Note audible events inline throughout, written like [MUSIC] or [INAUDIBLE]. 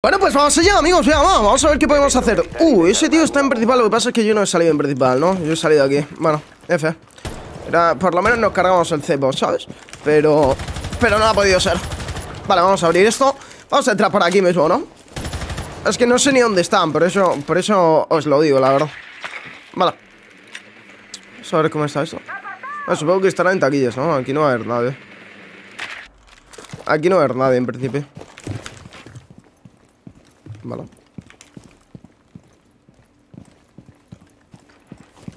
Bueno, pues vamos allá, amigos, vamos, a ver qué podemos hacer. Uh, ese tío está en principal, lo que pasa es que yo no he salido en principal, ¿no? Yo he salido aquí, bueno, F. Era, Por lo menos nos cargamos el cepo, ¿sabes? Pero, pero no ha podido ser. Vale, vamos a abrir esto. Vamos a entrar por aquí mismo, ¿no? Es que no sé ni dónde están, por eso, por eso os lo digo, la verdad. Vale. Vamos a ver cómo está esto. Supongo que estará en taquillas, ¿no? Aquí no va a haber nadie. Aquí no va a haber nadie, en principio Vale.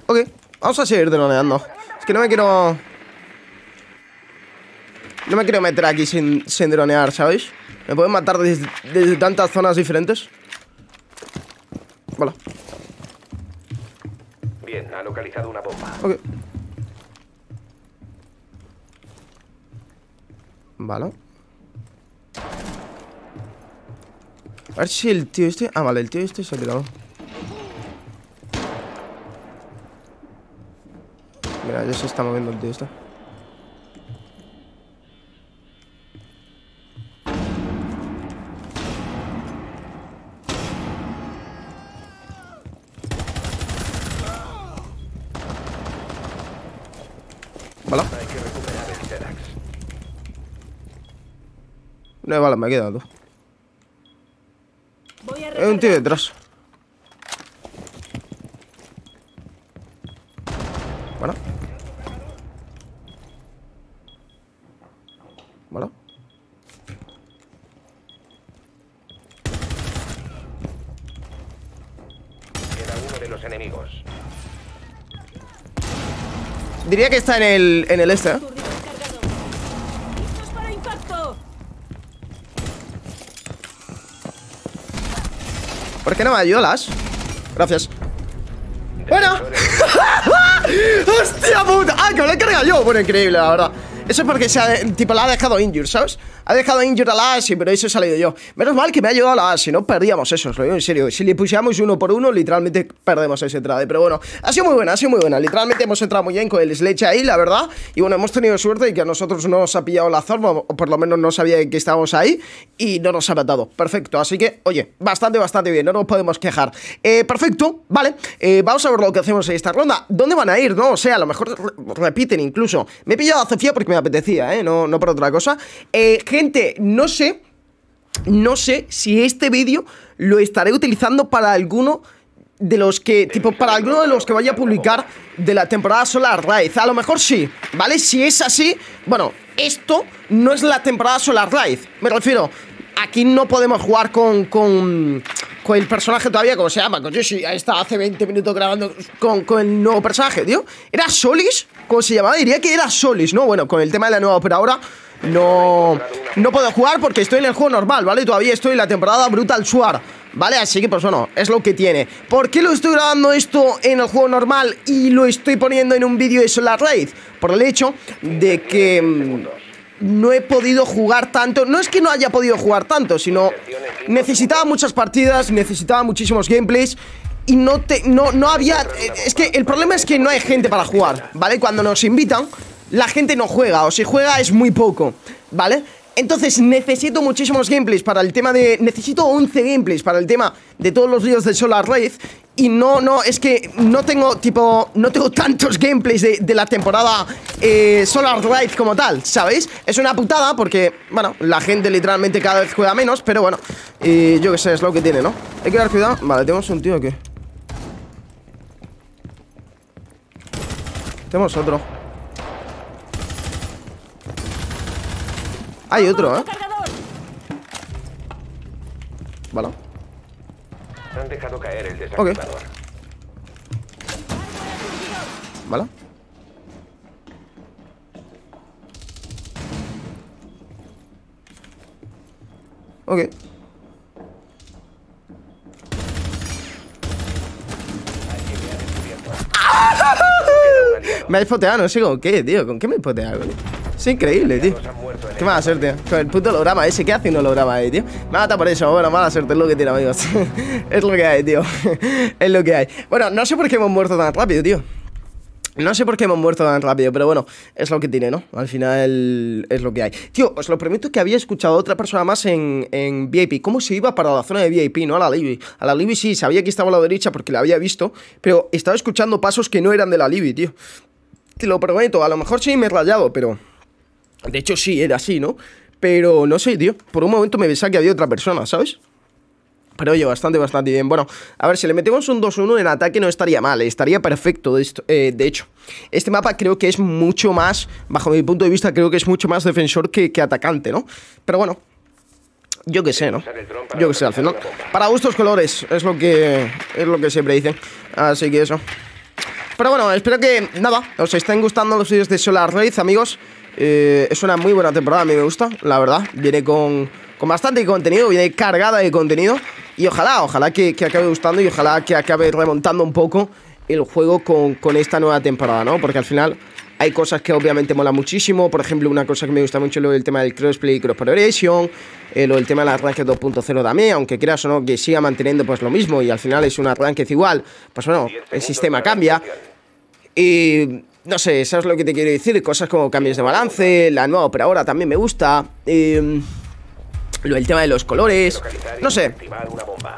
Ok, vamos a seguir droneando. Es que no me quiero... No me quiero meter aquí sin, sin dronear, ¿sabéis? Me pueden matar desde, desde tantas zonas diferentes. Vale. Bien, ha localizado una bomba. Ok. Vale. Ver si el tío este... Ah, vale, el tío este se ha tirado Mira, ya se está moviendo el tío este. Vale. No, vale, me he quedado. a Hay un tío detrás Bueno Bueno Queda uno de los enemigos. Diría que está en el, en el este, ¿eh? ¿Por qué no me ayudas? Gracias Bueno [LAUGHS] ¡Hostia puta! ¡Ah, que me lo he cargado yo! Bueno, increíble, la verdad Eso es porque se ha, tipo, la ha dejado injured, ¿sabes? Ha dejado injured a la Asi, pero ahí se he salido yo. Menos mal que me ha ayudado la Asi, no perdíamos eso, os lo digo en serio. Si le pusiéramos uno por uno, literalmente perdemos ese trade Pero bueno, ha sido muy buena, ha sido muy buena. Literalmente hemos entrado muy bien con el Sledge ahí, la verdad. Y bueno, hemos tenido suerte de que a nosotros no nos ha pillado la zorba O por lo menos no sabía que estábamos ahí Y no nos ha matado, perfecto Así que, oye, bastante, bastante bien, no nos podemos quejar. Eh, Perfecto, vale. Eh, Vamos a ver lo que hacemos en esta ronda. ¿Dónde van a ir? No, o sea, a lo mejor re- repiten incluso. Me he pillado a Sofía porque me apetecía, ¿eh? No, no por otra cosa eh, Gente, no sé no sé si este vídeo lo estaré utilizando para alguno de los que, tipo, para alguno de los que vaya a publicar de la temporada Solar Rise. A lo mejor sí, ¿vale? Si es así, bueno, esto no es la temporada Solar Rise. Me refiero, aquí no podemos jugar con, con, con el personaje todavía, como se llama, con Yoshi. Ahí está, hace 20 minutos grabando con, con el nuevo personaje, tío. ¿Era Solis? ¿Cómo se llamaba? Diría que era Solis, ¿no? Bueno, con el tema de la nueva operadora no, no puedo jugar porque estoy en el juego normal, ¿vale? Todavía estoy en la temporada Brutal Suar, ¿vale? Así que, pues bueno, es lo que tiene ¿Por qué lo estoy grabando esto en el juego normal y lo estoy poniendo en un vídeo de Solar Raid? Por el hecho de que mm, no he podido jugar tanto No es que no haya podido jugar tanto, sino necesitaba muchas partidas, necesitaba muchísimos gameplays y no te no no había eh, es que el problema es que no hay gente para jugar, ¿vale? Cuando nos invitan la gente no juega o si juega es muy poco, ¿vale? Entonces necesito muchísimos gameplays para el tema de... Necesito 11 gameplays para el tema de todos los ríos de Solar Wraith Y no, no, es que no tengo, tipo, no tengo [LAUGHS] tantos gameplays de, de la temporada eh, Solar Wraith como tal, ¿sabéis? Es una putada porque, bueno, la gente literalmente cada vez juega menos Pero bueno, eh, yo qué sé, es lo que tiene, ¿no? Hay que dar cuidado Vale, tenemos un tío aquí Tenemos otro Hay otro, ¿eh? Vale Han dejado caer el desactivador. Vale Ok. [LAUGHS] Me ha spoteado, no sé con qué, tío. ¿Con qué me he spoteado? Es increíble, tío ¿Qué mala suerte? Con el puto holograma ese, ¿qué hace un holograma ahí, tío? Me mata por eso, bueno, mala suerte, es lo que tiene, amigos [LAUGHS] Es lo que hay, tío [LAUGHS] Es lo que hay Bueno, no sé por qué hemos muerto tan rápido, tío No sé por qué hemos muerto tan rápido, pero bueno, es lo que tiene, ¿no? Al final es lo que hay. Tío, os lo prometo que había escuchado a otra persona más en, en VIP. ¿Cómo se iba para la zona de VIP, no? A la Libby. A la Libby sí, sabía que estaba a la derecha porque la había visto, pero estaba escuchando pasos que no eran de la Libby, tío. Te lo prometo, a lo mejor sí me he rayado, pero... De hecho sí, era así, ¿no? Pero no sé, tío. Por un momento me pensaba que había otra persona, ¿sabes? Pero oye, bastante, bastante bien. Bueno, a ver, si le metemos un 2-1 en ataque no estaría mal, estaría perfecto. De, esto, eh, de hecho, este mapa creo que es mucho más, bajo mi punto de vista, creo que es mucho más defensor que, que atacante, ¿no? Pero bueno, yo qué sé, ¿no? Yo qué sé, al final. Para gustos colores, es lo que es lo que siempre dicen. Así que eso. Pero bueno, espero que, nada, os estén gustando los vídeos de Solar Raid, amigos. Eh, es una muy buena temporada, a mí me gusta, la verdad. Viene con, con bastante contenido, viene cargada de contenido. Y ojalá, ojalá que, que acabe gustando y ojalá que acabe remontando un poco el juego con, con esta nueva temporada, ¿no? Porque al final hay cosas que obviamente mola muchísimo. Por ejemplo, una cosa que me gusta mucho es lo del tema del crossplay y cross progression. Eh, lo del tema de la Ranked 2.0 también. Aunque creas o no que siga manteniendo pues lo mismo. Y al final es una Ranked igual. Pues bueno, el sistema cambia. Y no sé, eso es lo que te quiero decir. Cosas como cambios de balance. La nueva operadora también me gusta. Eh, lo del tema de los colores, no sé,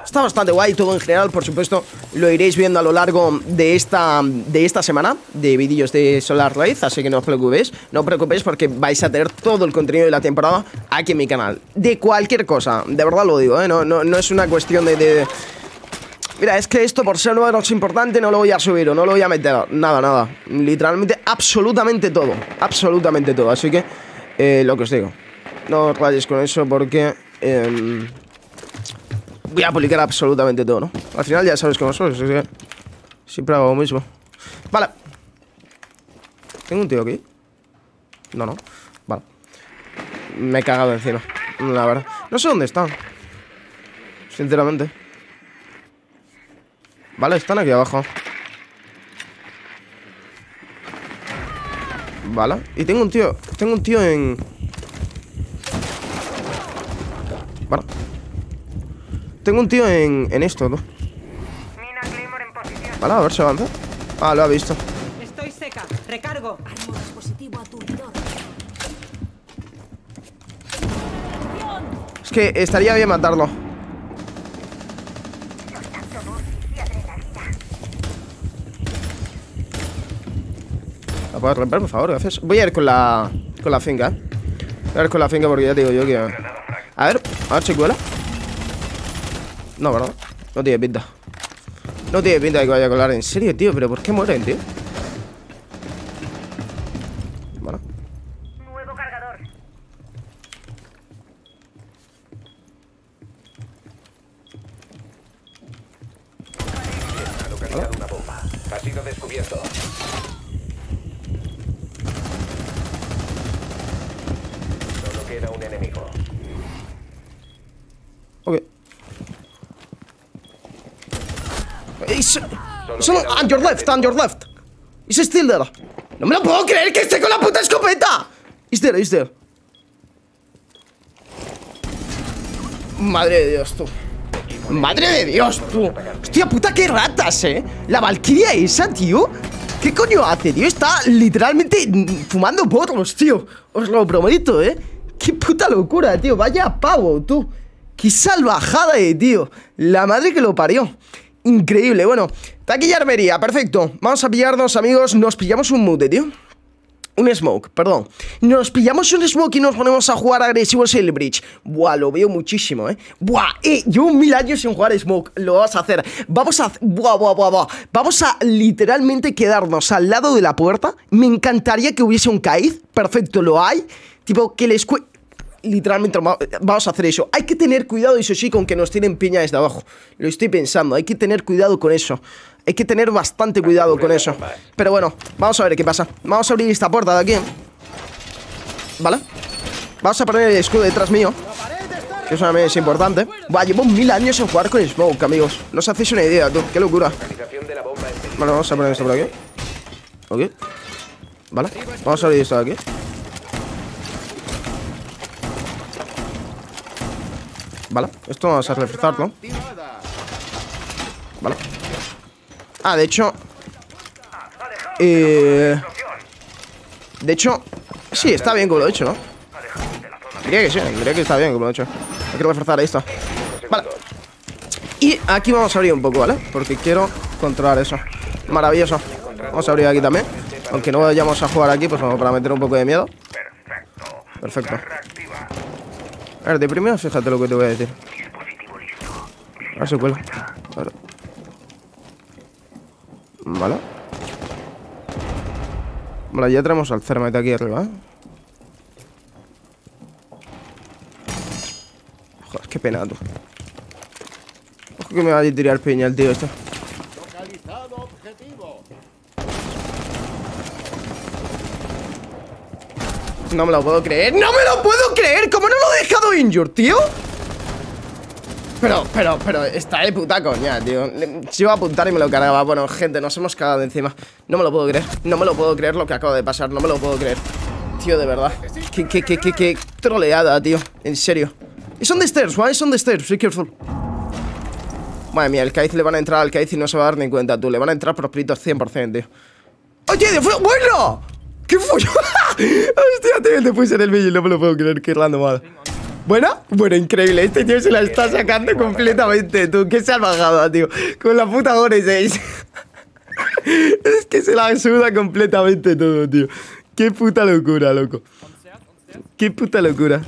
está bastante guay todo en general, por supuesto, lo iréis viendo a lo largo de esta, de esta semana de vídeos de Solar Raid, así que no os preocupéis, no os preocupéis porque vais a tener todo el contenido de la temporada aquí en mi canal, de cualquier cosa, de verdad lo digo, ¿eh? no, no, no es una cuestión de... Mira, es que esto por ser nuevo es importante no lo voy a subir o no lo voy a meter, nada, nada, literalmente absolutamente todo, absolutamente todo, así que eh, lo que os digo. No rayes con eso porque eh, voy a publicar absolutamente todo, ¿no? Al final ya sabes cómo soy, así que siempre hago lo mismo. Vale. ¿Tengo un tío aquí? No, no. Vale. Me he cagado encima, la verdad. No sé dónde están. Sinceramente. Vale, están aquí abajo. Vale. Y tengo un tío. Tengo un tío en. Vale. Tengo un tío en, en esto, ¿no? Vale, a ver si avanza. Ah, lo ha visto. Estoy seca. Recargo. Dispositivo aturdidor. Es que estaría bien matarlo. Puedes romper, por favor? Gracias. Voy a ir con la, con la finca, ¿eh? Voy a ir con la finca porque ya digo yo que... A ver, a ver si cuela. No, ¿verdad? No tiene pinta. No tiene pinta de que vaya a colar. ¿En serio, tío? ¿Pero por qué mueren, tío? Bueno. Nuevo cargador. Ha localizado una bomba. Ha sido descubierto. Solo queda un enemigo. Ok. It's, solo, on your left, on your left. Still there? No me lo puedo creer que esté con la puta escopeta. Is there, is there. Madre de Dios, tú. Madre de Dios, tú. Hostia puta, qué ratas, eh. La Valkyria esa, tío. ¿Qué coño hace, tío? Está literalmente fumando porros, tío. Os lo prometo, eh. Qué puta locura, tío. Vaya pavo, tú. Qué salvajada de tío. La madre que lo parió. Increíble. Bueno, taquilla armería. Perfecto. Vamos a pillarnos, amigos. Nos pillamos un mute, tío. Un smoke, perdón. Nos pillamos un smoke y nos ponemos a jugar agresivos el bridge. Buah, lo veo muchísimo, ¿eh? Buah, eh, llevo mil años sin jugar smoke. Lo vas a hacer. Vamos a... Buah, buah, buah, buah. Vamos a literalmente quedarnos al lado de la puerta. Me encantaría que hubiese un Kaiz. Perfecto, lo hay. Tipo, que les... Literalmente va- vamos a hacer eso. Hay que tener cuidado, eso sí, con que nos tienen piña desde abajo. Lo estoy pensando. Hay que tener cuidado con eso. Hay que tener bastante cuidado con eso. Pero bueno, vamos a ver qué pasa. Vamos a abrir esta puerta de aquí. ¿Vale? Vamos a poner el escudo detrás mío. Que eso también es importante. Buah, llevo mil años en jugar con Smoke, amigos. No os hacéis una idea, tú. Qué locura. Vale, vamos a poner esto por aquí. Ok. Vale. Vamos a abrir esto de aquí. Vale. Esto vamos a reforzarlo. Vale. Ah, de hecho. Eh, de hecho, sí, está bien como lo he hecho, ¿no? Diría que sí, diría que está bien como lo he hecho. Hay que reforzar esto. Vale. Y aquí vamos a abrir un poco, ¿vale? Porque quiero controlar eso. Maravilloso. Vamos a abrir aquí también. Aunque no vayamos a jugar aquí, pues vamos para meter un poco de miedo. Perfecto. A ver, de primero fíjate lo que te voy a decir. A ver si cuela. A ver. Vale. Vale, ya tenemos al Thermite aquí arriba, ¿eh? Joder, qué pena, tú. Ojo que me va a tirar piña el tío este. No me lo puedo creer. ¡No me lo puedo creer! ¿Cómo no lo he dejado injured, tío? Pero, pero, pero, está de puta coña, tío Se iba a apuntar y me lo cargaba Bueno, gente, nos hemos cagado de encima No me lo puedo creer, no me lo puedo creer lo que acaba de pasar No me lo puedo creer Tío, de verdad Qué, qué, qué, qué, troleada, tío En serio It's on the stairs, why? It's on the stairs, be careful Madre mía, el Kaiz le van a entrar al Kaiz y no se va a dar ni cuenta, tú Le van a entrar prosperitos 100%, tío ¡Oye, de fuego! ¡Bueno! ¿Qué fue? [LAUGHS] Hostia, tío, el de en el vídeo No me lo puedo creer, qué random ¿Buena? Bueno, increíble. Este tío se la está sacando completamente, tú. Qué salvajada, tío. Con la puta Gore 6. [LAUGHS] es que se la suda completamente todo, tío. Qué puta locura, loco. Qué puta locura.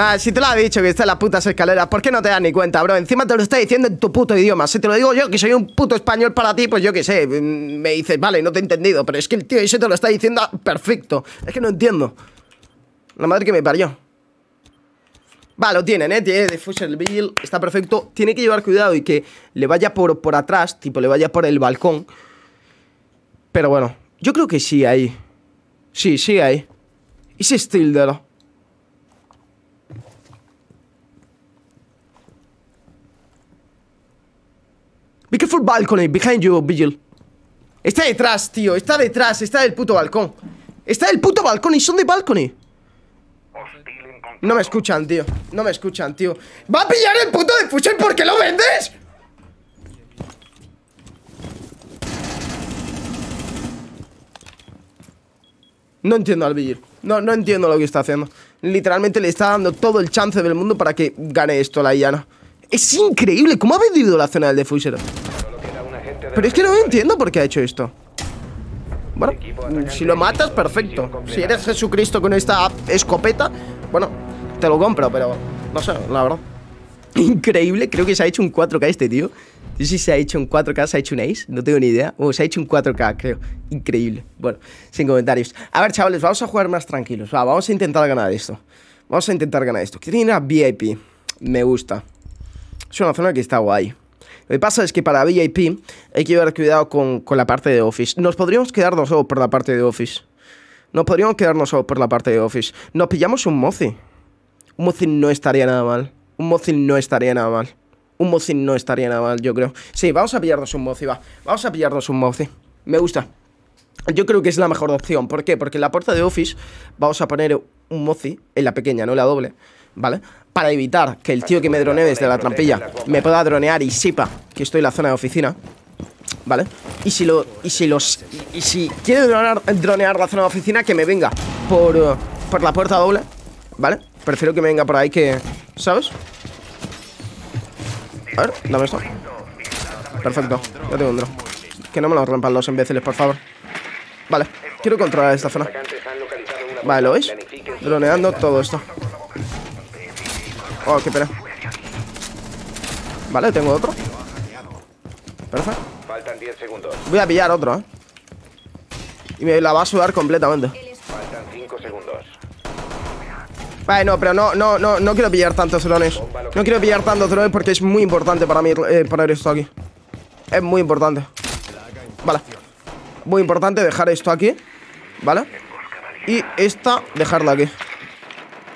Ah, si te lo ha dicho que está en las putas escaleras, ¿por qué no te das ni cuenta, bro? Encima te lo está diciendo en tu puto idioma. Si te lo digo yo, que soy un puto español para ti, pues yo qué sé. mm, Me dices, vale, no te he entendido. Pero es que el tío ese te lo está diciendo perfecto. Es que no entiendo. La madre que me parió. Va, lo tienen, ¿eh? Tiene Diffuser Vigil, está perfecto. Tiene que llevar cuidado y que le vaya por, por atrás, tipo, le vaya por el balcón. Pero bueno, yo creo que sí ahí. Sí, sí ahí. Is still there. Be careful balcony, behind you, Vigil. Está detrás, tío, está detrás, está del puto balcón. Está del puto balcón y son de balcony. No me escuchan, tío. No me escuchan, tío. ¿Va a pillar el puto de fusión porque lo vendes? No entiendo al Vigil. No, no entiendo lo que está haciendo. Literalmente le está dando todo el chance del mundo para que gane esto la Iana. Es increíble. ¿Cómo ha vendido la zona del Diffuser? Solo queda un agente de Pero es que no entiendo por qué ha hecho esto. Bueno, si lo matas, perfecto. Si eres Jesucristo con esta escopeta, bueno, te lo compro, pero no sé, la verdad. Increíble, creo que se ha hecho un 4K este tío. No sé si se ha hecho un 4K, se ha hecho un Ace, no tengo ni idea. O se ha hecho un 4K, creo. Increíble. Bueno, sin comentarios. A ver, chavales, vamos a jugar más tranquilos. Va, vamos a intentar ganar esto. Vamos a intentar ganar esto. Quiero ir a VIP. Me gusta. Es una zona que está guay. Lo que pasa es que para VIP hay que llevar cuidado con, con la parte de Office. Nos podríamos quedarnos solo por la parte de Office. Nos podríamos quedarnos solo por la parte de Office. Nos pillamos un Mozi. Un Mozi no estaría nada mal. Un Mozi no estaría nada mal. Un Mozi no estaría nada mal, yo creo. Sí, vamos a pillarnos un Mozi, va. Vamos a pillarnos un Mozi. Me gusta. Yo creo que es la mejor opción. ¿Por qué? Porque en la puerta de Office vamos a poner un Mozi, en la pequeña, no en la doble, ¿vale? Para evitar que el tío que me dronee desde la trampilla me pueda dronear y sepa que estoy en la zona de oficina, ¿vale? Y si lo. Y si los. Y, si quiere dronear, dronear la zona de oficina, que me venga por, por la puerta doble, ¿vale? Prefiero que me venga por ahí que. ¿Sabes? A ver, dame esto. Perfecto, ya tengo un drone. Que no me lo rompan los imbéciles, por favor. Vale, quiero controlar esta zona. Vale, ¿lo veis? Droneando todo esto. Oh, qué pena. Vale, tengo otro. Perfecto. Faltan 10 segundos. Voy a pillar otro, ¿eh? Y me la va a sudar completamente. Faltan 5 segundos. Vale, no, pero no, no, no, no quiero pillar tantos drones. No quiero pillar tantos drones porque es muy importante para mí eh, poner esto aquí. Es muy importante. Vale. Muy importante dejar esto aquí. ¿Vale? Y esta, dejarla aquí.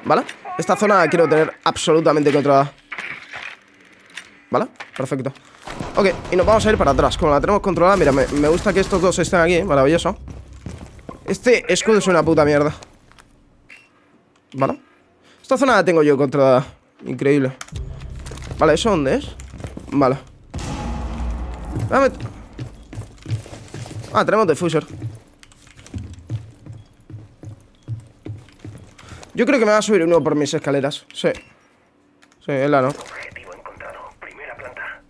¿Vale? Esta zona la quiero tener absolutamente controlada. ¿Vale? Perfecto. Ok, y nos vamos a ir para atrás. Como la tenemos controlada, mira, me, gusta que estos dos estén aquí. Maravilloso. Este escudo es una puta mierda. ¿Vale? Esta zona la tengo yo controlada. Increíble. Vale, ¿eso dónde es? Vale. Ah, tenemos diffuser. Yo creo que me va a subir uno por mis escaleras. Sí. Sí, es la no. Objetivo encontrado. Primera planta.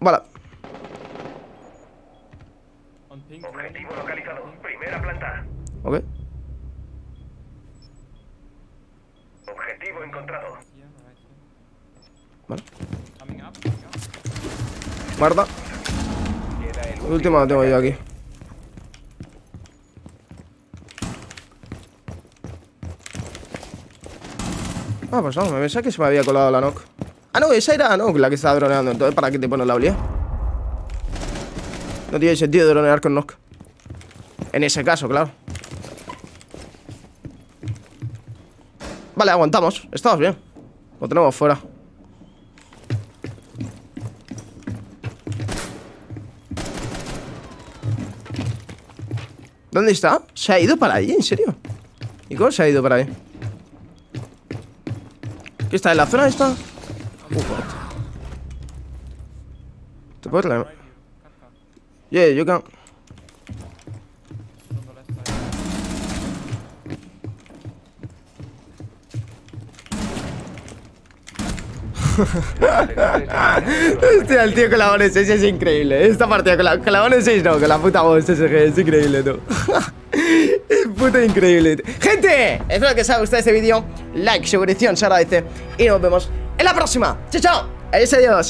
Vale. Objetivo localizado. Primera planta. Ok. Objetivo encontrado. Vale. El El último lo tengo yo aquí. Ah, pues no, me pensaba que se me había colado la knock. Ah, no, esa era la knock la que estaba droneando. Entonces, ¿para qué te pones la olía? No tiene sentido dronear con knock. En ese caso, claro. Vale, aguantamos. Estamos bien. Lo tenemos fuera. ¿Dónde está? ¿Se ha ido para ahí? ¿En serio? ¿Y cómo se ha ido para ahí? ¿Qué está? ¿En la zona esta? Uh? ¿Te puedes cut. Yeah, you can. [LAUGHS] Hostia, el tío con la One 6 es increíble. Esta partida con la, con la One 6 no, con la puta voz SSG es increíble, tú. [LAUGHS] es puta increíble. Gente, espero que os haya gustado este vídeo. Like, suscripción, se agradece. Y nos vemos en la próxima. Chao, chao. Adiós, adiós.